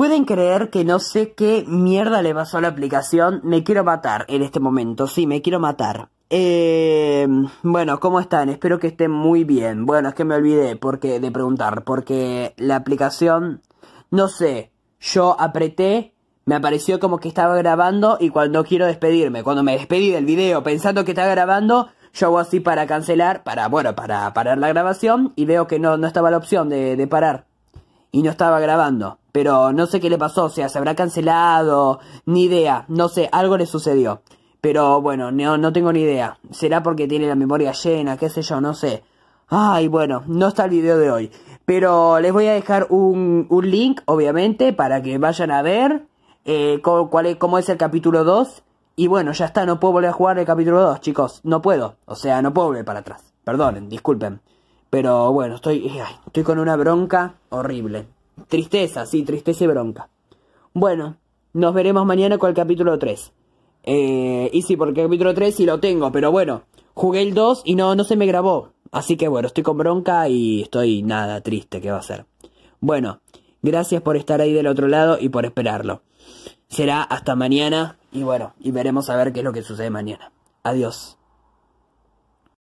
Pueden creer que no sé qué mierda le pasó a la aplicación. Me quiero matar en este momento. Sí, me quiero matar. Eh, bueno, ¿cómo están? Espero que estén muy bien. Bueno, es que me olvidé porque, de preguntar. Porque la aplicación, no sé, yo apreté, me apareció como que estaba grabando y cuando quiero despedirme, cuando me despedí del video pensando que estaba grabando, yo hago así para cancelar, para, bueno, para parar la grabación y veo que no, no estaba la opción de, de parar. Y no estaba grabando. Pero no sé qué le pasó, o sea, se habrá cancelado, ni idea, no sé, algo le sucedió. Pero bueno, no, no tengo ni idea. Será porque tiene la memoria llena, qué sé yo, no sé. Ay, bueno, no está el video de hoy. Pero les voy a dejar un, un link, obviamente, para que vayan a ver eh, cuál es, cómo es el capítulo 2. Y bueno, ya está, no puedo volver a jugar el capítulo 2, chicos. No puedo. O sea, no puedo volver para atrás. Perdonen, disculpen. Pero bueno, estoy, estoy con una bronca horrible. Tristeza, sí, tristeza y bronca. Bueno, nos veremos mañana con el capítulo 3. Eh, y sí, porque el capítulo 3 sí lo tengo, pero bueno, jugué el 2 y no, no se me grabó. Así que bueno, estoy con bronca y estoy nada triste, ¿qué va a ser? Bueno, gracias por estar ahí del otro lado y por esperarlo. Será hasta mañana y bueno, y veremos a ver qué es lo que sucede mañana. Adiós.